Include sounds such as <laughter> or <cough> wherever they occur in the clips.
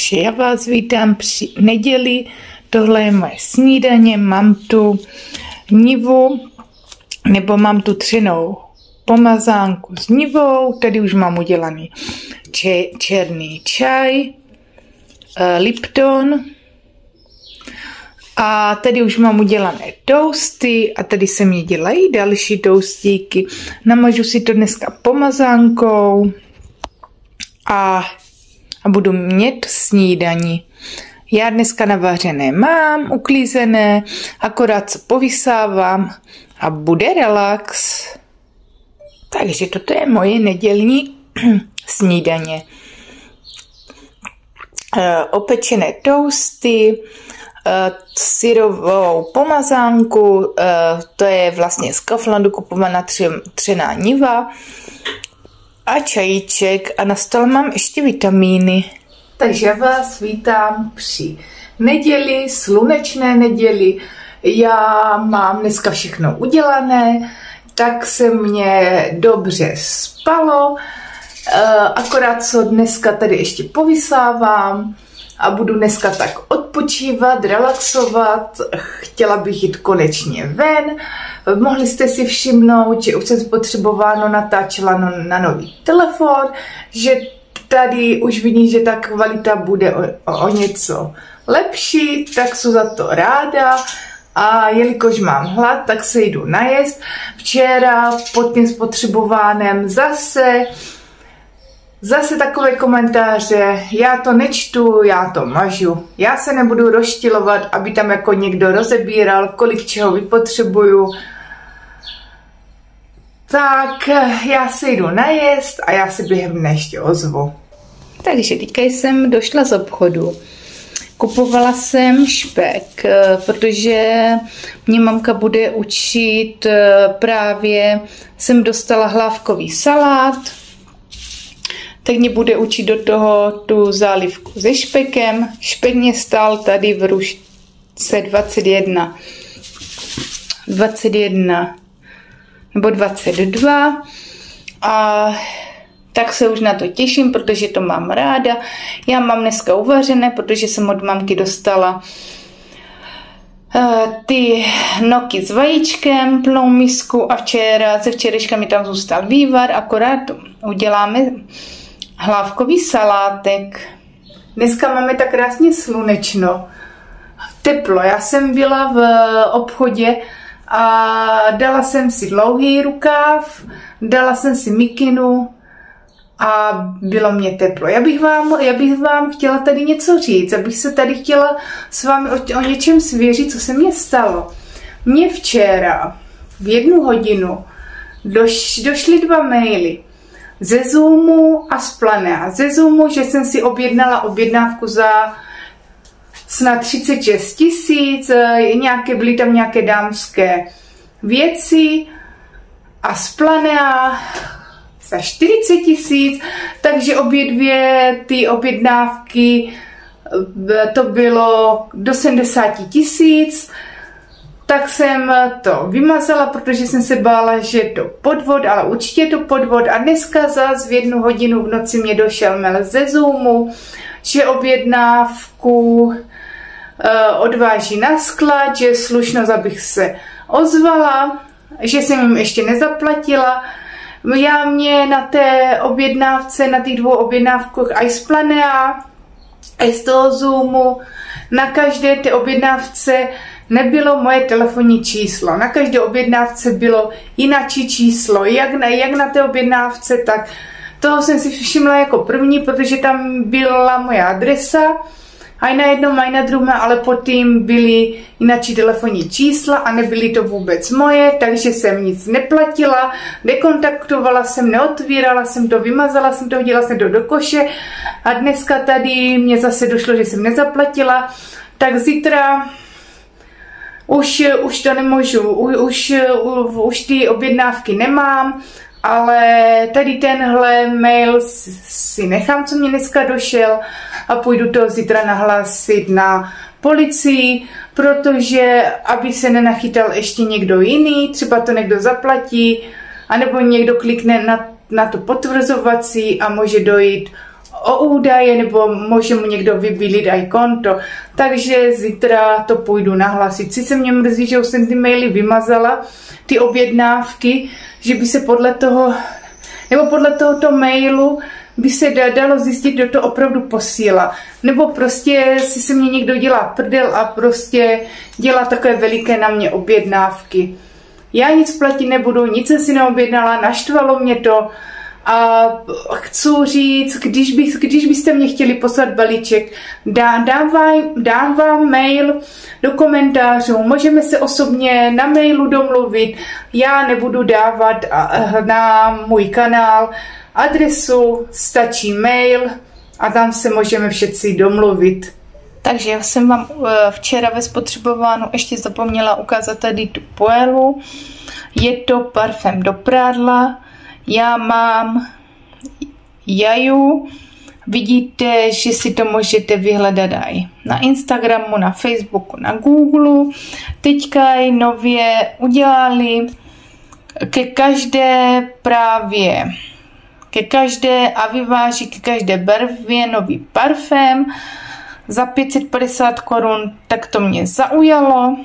Takže já vás vítám při neděli. Tohle je moje snídaně. Mám tu nivu, nebo mám tu třenou pomazánku s nivou. Tady už mám udělaný če- černý čaj, uh, Lipton. A tady už mám udělané toasty a tady se mi dělají další toastíky. Namažu si to dneska pomazánkou a a budu mít snídaní. Já dneska navařené mám, uklízené, akorát co povysávám a bude relax. Takže toto je moje nedělní <clears throat> snídaně. E, opečené toasty, e, syrovou pomazánku, e, to je vlastně z Kauflandu kupovaná třená niva, a čajíček a na stole mám ještě vitamíny. Takže vás vítám při neděli, slunečné neděli. Já mám dneska všechno udělané, tak se mě dobře spalo, eh, akorát co dneska tady ještě povysávám a budu dneska tak odpočívat, relaxovat. Chtěla bych jít konečně ven. Mohli jste si všimnout, že už jsem spotřebováno natáčela no, na nový telefon, že tady už vidím, že ta kvalita bude o, o, o něco lepší, tak jsou za to ráda. A jelikož mám hlad, tak se jdu najest. Včera pod tím spotřebovánem zase Zase takové komentáře, já to nečtu, já to mažu. Já se nebudu rozštilovat, aby tam jako někdo rozebíral, kolik čeho vypotřebuju. Tak já se jdu najest a já se během dne ještě ozvu. Takže teďka jsem došla z obchodu. Kupovala jsem špek, protože mě mamka bude učit právě, jsem dostala hlávkový salát, tak mě bude učit do toho tu zálivku se špekem. Špek mě stál tady v rušce 21. 21 nebo 22 a tak se už na to těším, protože to mám ráda. Já mám dneska uvařené, protože jsem od mamky dostala uh, ty noky s vajíčkem, plnou misku a včera, ze včerejška mi tam zůstal vývar, akorát uděláme hlávkový salátek. Dneska máme tak krásně slunečno, teplo. Já jsem byla v obchodě a dala jsem si dlouhý rukáv, dala jsem si mikinu a bylo mě teplo. Já bych vám, já bych vám chtěla tady něco říct, abych se tady chtěla s vámi o, o něčem svěřit, co se mně stalo. Mně včera v jednu hodinu doš, došly dva maily ze Zoomu a z Planea. Ze Zoomu, že jsem si objednala objednávku za snad 36 tisíc, e, nějaké, byly tam nějaké dámské věci. A z Planea za 40 tisíc, takže obě dvě ty objednávky e, to bylo do 70 tisíc tak jsem to vymazala, protože jsem se bála, že je to podvod, ale určitě je to podvod. A dneska zase v jednu hodinu v noci mě došel mail ze Zoomu, že objednávku uh, odváží na sklad, že slušnost, abych se ozvala, že jsem jim ještě nezaplatila. Já mě na té objednávce, na těch dvou objednávkách i z Planea, i z toho Zoomu, na každé té objednávce nebylo moje telefonní číslo. Na každé objednávce bylo jináčí číslo, jak na, jak na té objednávce, tak toho jsem si všimla jako první, protože tam byla moje adresa, a na jednom, a na druhém, ale pod tím byly jináčí telefonní čísla a nebyly to vůbec moje, takže jsem nic neplatila, dekontaktovala jsem, neotvírala jsem to, vymazala jsem to, hodila jsem to do koše. A dneska tady mě zase došlo, že jsem nezaplatila, tak zítra už, už to nemůžu, už, už ty objednávky nemám, ale tady tenhle mail si nechám, co mě dneska došel a půjdu to zítra nahlásit na policii, protože aby se nenachytal ještě někdo jiný, třeba to někdo zaplatí, anebo někdo klikne na, na to potvrzovací a může dojít o údaje, nebo může mu někdo vybílit aj konto. Takže zítra to půjdu nahlásit. Sice mě mrzí, že už jsem ty maily vymazala, ty objednávky, že by se podle toho, nebo podle tohoto mailu by se dalo zjistit, kdo to opravdu posílá. Nebo prostě si se mě někdo dělá prdel a prostě dělá takové veliké na mě objednávky. Já nic platit nebudu, nic jsem si neobjednala, naštvalo mě to a chci říct, když, by, když byste mě chtěli poslat balíček, dá, dám, vám, dám vám mail do komentářů, můžeme se osobně na mailu domluvit, já nebudu dávat na můj kanál adresu, stačí mail a tam se můžeme všetci domluvit. Takže já jsem vám eh, včera ve spotřebovánu ještě zapomněla ukázat tady tu poelu. Je to parfém do prádla. Já mám jaju. Vidíte, že si to můžete vyhledat i na Instagramu, na Facebooku, na Google. Teďka i nově udělali ke každé právě ke každé a vyváží ke každé barvě nový parfém za 550 korun, tak to mě zaujalo.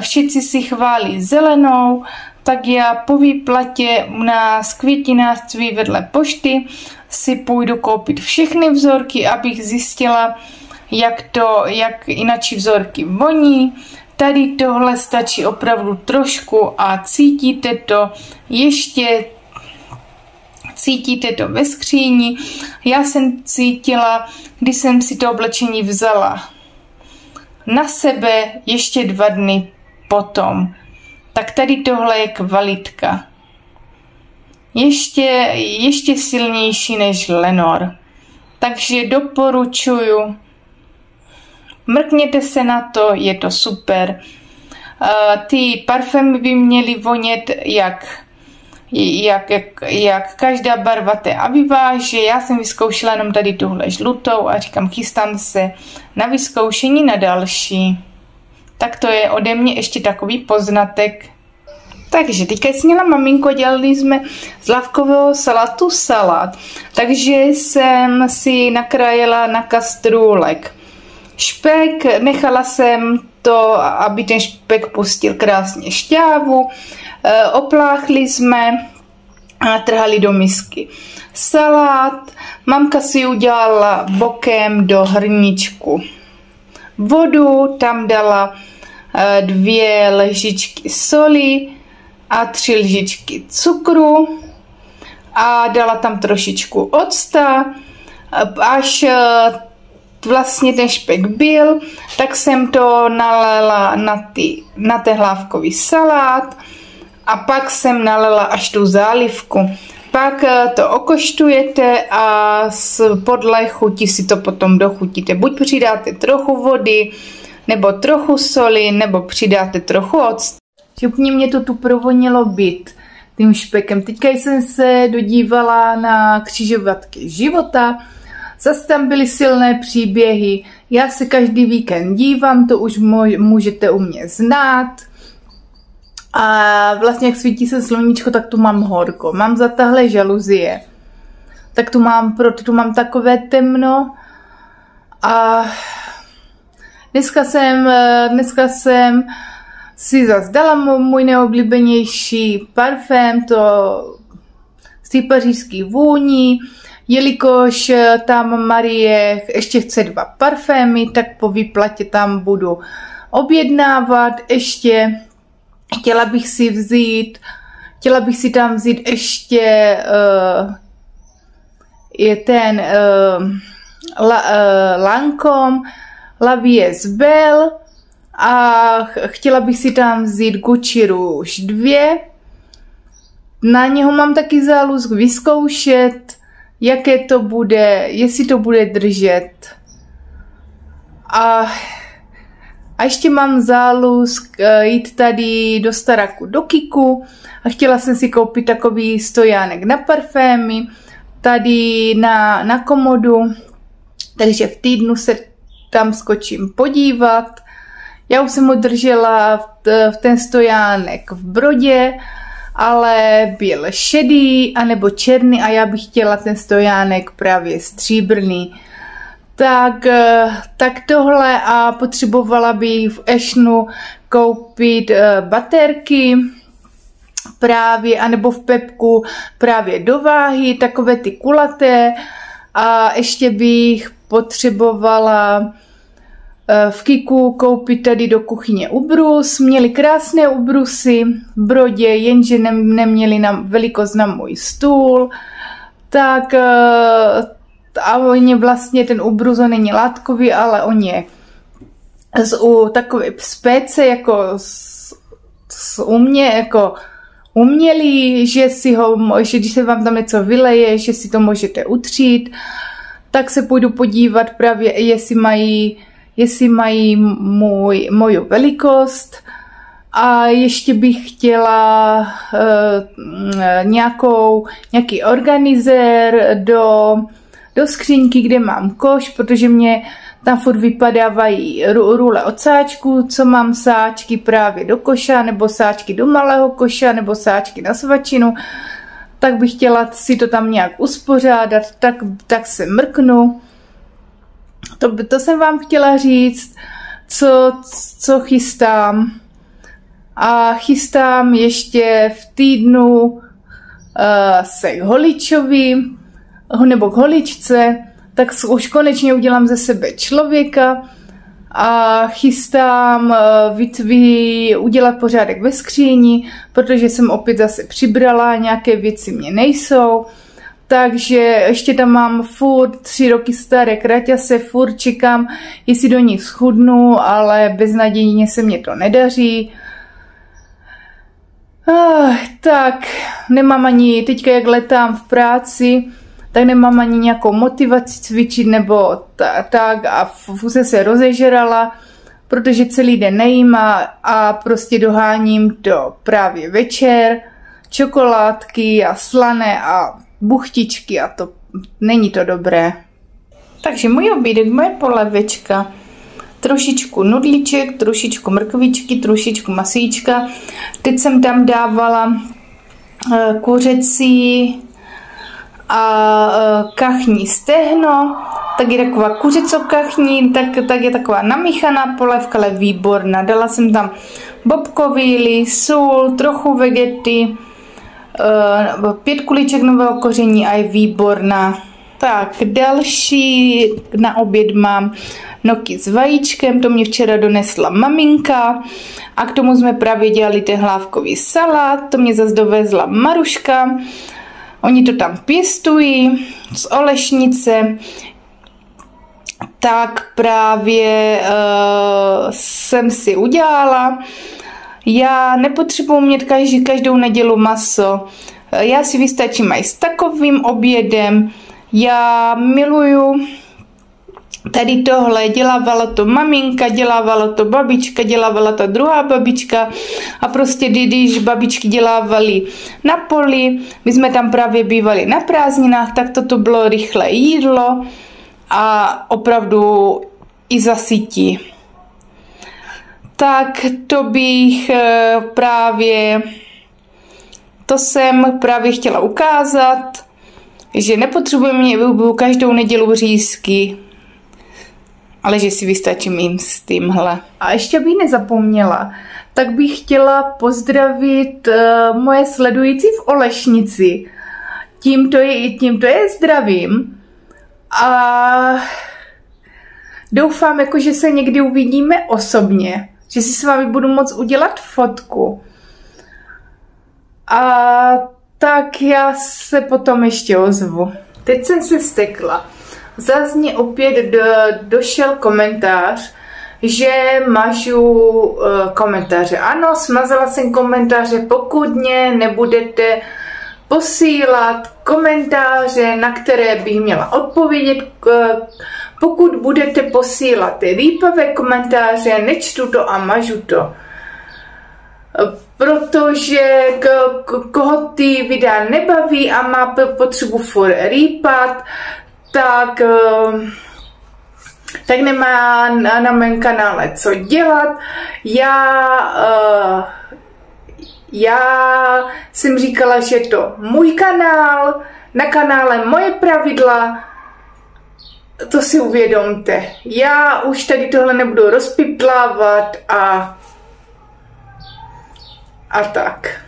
Všichni si chválí zelenou, tak já po výplatě na květinářství vedle pošty si půjdu koupit všechny vzorky, abych zjistila, jak to, jak inačí vzorky voní. Tady tohle stačí opravdu trošku a cítíte to ještě cítíte to ve skříni. Já jsem cítila, když jsem si to oblečení vzala na sebe ještě dva dny potom. Tak tady tohle je kvalitka. Ještě, ještě silnější než Lenor. Takže doporučuju. Mrkněte se na to, je to super. Ty parfémy by měly vonět jak jak, jak, jak každá barva té a vyváže. Já jsem vyzkoušela jenom tady tuhle žlutou a říkám, chystám se na vyzkoušení na další. Tak to je ode mě ještě takový poznatek. Takže teďka jsem měla maminko, dělali jsme z lavkového salatu salát. Takže jsem si nakrájela na kastrůlek špek, nechala jsem to, aby ten špek pustil krásně šťávu, Eh, opláchli jsme a trhali do misky. Salát mamka si udělala bokem do hrničku. Vodu tam dala dvě lžičky soli a tři lžičky cukru a dala tam trošičku octa, až eh, vlastně ten špek byl, tak jsem to nalela na, ty, na ten hlávkový salát, a pak jsem nalela až tu zálivku. Pak eh, to okoštujete a podle chuti si to potom dochutíte. Buď přidáte trochu vody, nebo trochu soli, nebo přidáte trochu octu. Úplně mě to tu provonilo byt tím špekem. Teďka jsem se dodívala na křižovatky života, zase tam byly silné příběhy. Já se každý víkend dívám, to už můžete u mě znát. A vlastně jak svítí se sluníčko, tak tu mám horko. Mám za tahle žaluzie. Tak tu mám, proto tu mám takové temno. A dneska jsem, dneska jsem si zase dala můj neoblíbenější parfém, to z té pařížské vůní, jelikož tam Marie ještě chce dva parfémy, tak po výplatě tam budu objednávat. Ještě Chtěla bych si vzít, chtěla bych si tam vzít ještě uh, je ten uh, la, uh, Lancome, La Vies Bell a chtěla bych si tam vzít Gucci Rouge 2. Na něho mám taky zálusk vyzkoušet, jaké to bude, jestli to bude držet. A a ještě mám zálusk jít tady do Staraku do Kiku a chtěla jsem si koupit takový stojánek na parfémy tady na, na komodu, takže v týdnu se tam skočím podívat. Já už jsem ho držela v, v ten stojánek v Brodě ale byl šedý anebo černý a já bych chtěla ten stojánek právě stříbrný. Tak, eh, tak tohle a potřebovala bych v Ešnu koupit eh, baterky právě, anebo v Pepku právě do váhy, takové ty kulaté a ještě bych potřebovala eh, v Kiku koupit tady do kuchyně ubrus. Měli krásné ubrusy v Brodě, jenže neměli na velikost na můj stůl. Tak eh, a oni vlastně, ten ubrus není látkový, ale on je z, u takové spéce, jako z, z umě, jako umělý, že si ho, že když se vám tam něco vyleje, že si to můžete utřít, tak se půjdu podívat právě, jestli mají, jestli mají můj, moju velikost. A ještě bych chtěla uh, nějakou, nějaký organizér do, do skřínky, kde mám koš, protože mě tam furt vypadávají růle od sáčku, co mám sáčky právě do koša, nebo sáčky do malého koša, nebo sáčky na svačinu, tak bych chtěla si to tam nějak uspořádat, tak, tak se mrknu. To, to jsem vám chtěla říct, co, co chystám. A chystám ještě v týdnu uh, se k holičovi, nebo k holičce, tak už konečně udělám ze sebe člověka a chystám eh, vytví, udělat pořádek ve skříni, protože jsem opět zase přibrala, nějaké věci mě nejsou. Takže ještě tam mám furt tři roky staré kraťase, furt čekám, jestli do nich schudnu, ale beznadějně se mě to nedaří. Ah, tak, nemám ani teďka, jak letám v práci, tak nemám ani nějakou motivaci cvičit nebo tak a fuse se rozežrala, protože celý den nejím a, a prostě doháním to právě večer, čokoládky a slané a buchtičky a to není to dobré. Takže můj obídek, moje polevečka, trošičku nudliček, trošičku mrkvičky, trošičku masíčka. Teď jsem tam dávala eh, kuřecí a e, kachní stehno, tak je taková kuřico kachní, tak, tak je taková namíchaná polévka, ale výborná. Dala jsem tam bobkový sůl, trochu vegety, e, pět kuliček nového koření a je výborná. Tak, další na oběd mám noky s vajíčkem, to mě včera donesla maminka a k tomu jsme právě dělali ten hlávkový salát, to mě zase dovezla Maruška Oni to tam pěstují z olešnice, tak právě uh, jsem si udělala. Já nepotřebuji mít každý, každou nedělu maso. Já si vystačím i s takovým obědem. Já miluju Tady tohle dělávala to maminka, dělávala to babička, dělávala to druhá babička a prostě když babičky dělávali na poli, my jsme tam právě bývali na prázdninách, tak toto bylo rychlé jídlo a opravdu i zasytí. Tak to bych eh, právě, to jsem právě chtěla ukázat, že nepotřebujeme každou nedělu řízky, ale že si vystačím jim s tímhle. A ještě bych nezapomněla, tak bych chtěla pozdravit uh, moje sledující v Olešnici. Tímto je, tímto je zdravím a doufám, jako, že se někdy uvidíme osobně, že si s vámi budu moct udělat fotku. A tak já se potom ještě ozvu. Teď jsem se stekla zazně opět do, došel komentář, že mažu uh, komentáře. Ano, smazala jsem komentáře, pokud mě nebudete posílat komentáře, na které bych měla odpovědět. Uh, pokud budete posílat ty rýpavé komentáře, nečtu to a mažu to. Protože k, k, koho ty videa nebaví a má potřebu for rýpat, tak, ehm, tak nemá na, na mém kanále co dělat. Já, uh, Já jsem říkala, že to můj kanál, na kanále moje pravidla, to si uvědomte. Já už tady tohle nebudu rozpitlávat a a tak.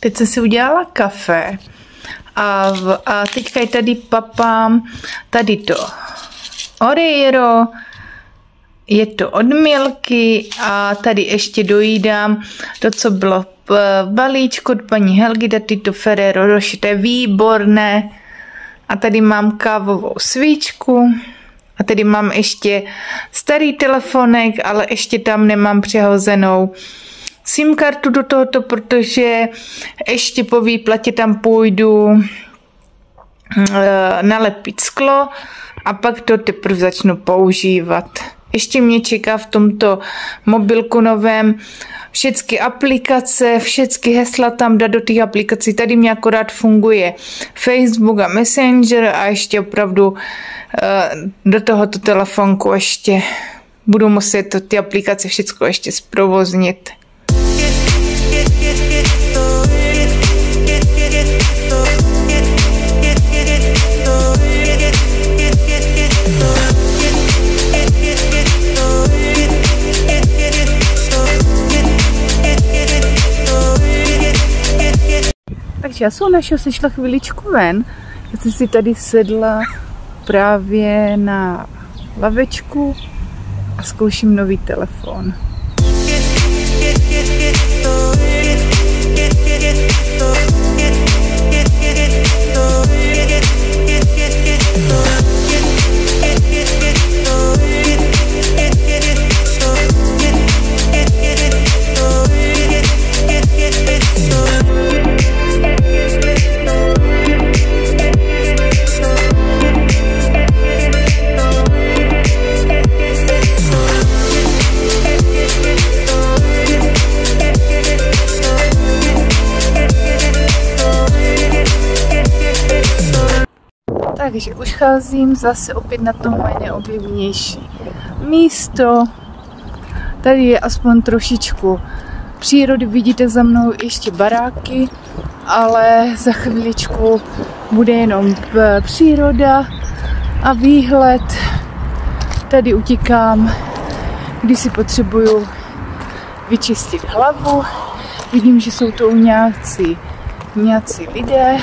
Teď jsem si udělala kafe a, v, a teďka je tady papám tady to Oreo, je to od Milky a tady ještě dojídám to, co bylo v balíčku od paní Helgy, tady to Ferrero Rocher, to je výborné. A tady mám kávovou svíčku. A tady mám ještě starý telefonek, ale ještě tam nemám přehozenou SIM kartu do tohoto, protože ještě po výplatě tam půjdu eh, nalepit sklo a pak to teprve začnu používat. Ještě mě čeká v tomto mobilku novém všechny aplikace, všechny hesla tam dát do těch aplikací. Tady mě akorát funguje Facebook a Messenger a ještě opravdu eh, do tohoto telefonku ještě budu muset ty aplikace všechno ještě zprovoznit. Takže já jsem našeho sešla chviličku ven. Já jsem si tady sedla právě na lavečku a zkouším nový telefon. Takže už cházím zase opět na to moje neobjevnější místo. Tady je aspoň trošičku přírody, vidíte za mnou ještě baráky, ale za chviličku bude jenom příroda a výhled. Tady utíkám, když si potřebuju vyčistit hlavu. Vidím, že jsou to nějací, nějací lidé,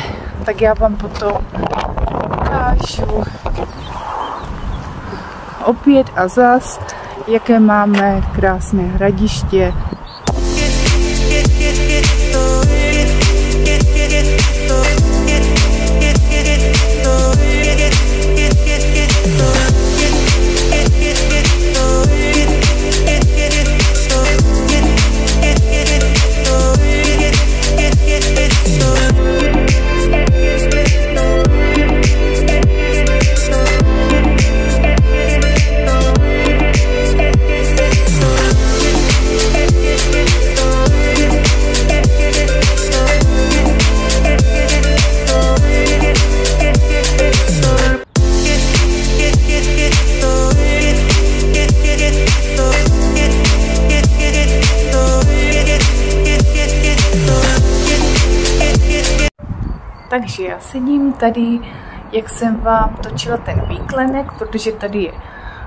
tak já vám potom ukážu opět a zas, jaké máme krásné hradiště Takže já sedím tady, jak jsem vám točila ten výklenek, protože tady je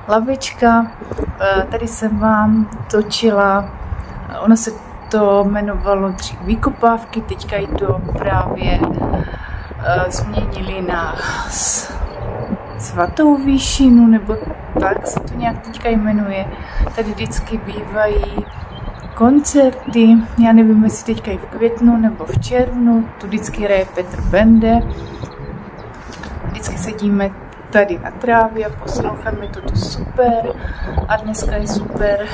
lavička, eh, tady jsem vám točila, ono se to jmenovalo dřív výkopávky, teďka ji to právě uh, změnili na svatou výšinu, nebo tak se to nějak teďka jmenuje. Tady vždycky bývají koncerty, já nevím, jestli teďka i v květnu nebo v červnu, tu vždycky hraje Petr Bende. Vždycky sedíme tady na trávě a posloucháme to, to super. A dneska je super,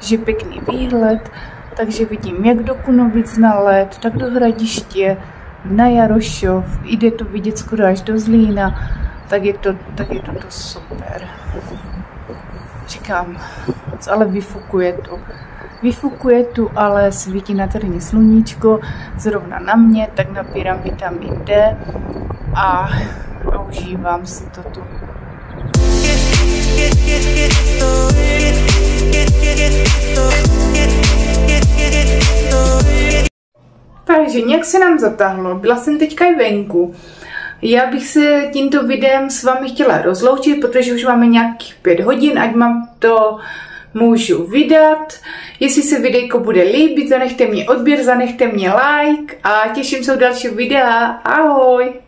že pěkný výhled, takže vidím jak do Kunovic na let, tak do Hradiště, na Jarošov, jde to vidět skoro až do Zlína, tak je to, tak je to, to super. Říkám, ale vyfukuje to. Vyfukuje tu ale svítí na tady sluníčko, zrovna na mě, tak napírám vitamin D a užívám si to tu. Takže nějak se nám zatáhlo, byla jsem teďka i venku. Já bych se tímto videem s vámi chtěla rozloučit, protože už máme nějakých pět hodin, ať mám to můžu vydat. Jestli se videjko bude líbit, zanechte mě odběr, zanechte mě like a těším se u dalšího videa. Ahoj!